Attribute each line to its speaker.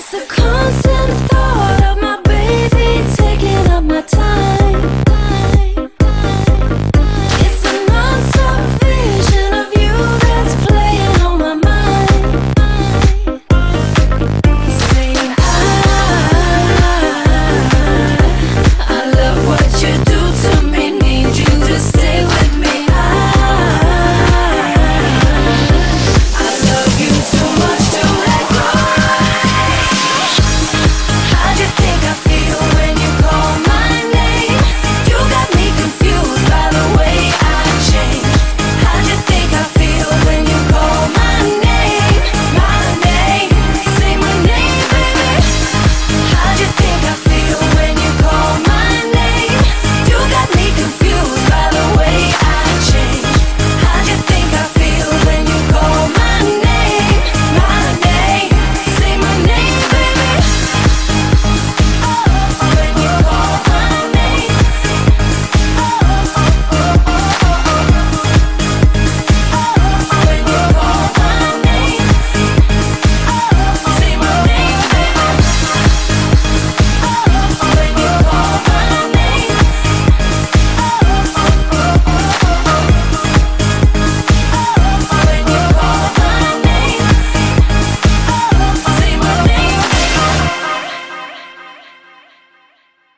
Speaker 1: It's a constant thought.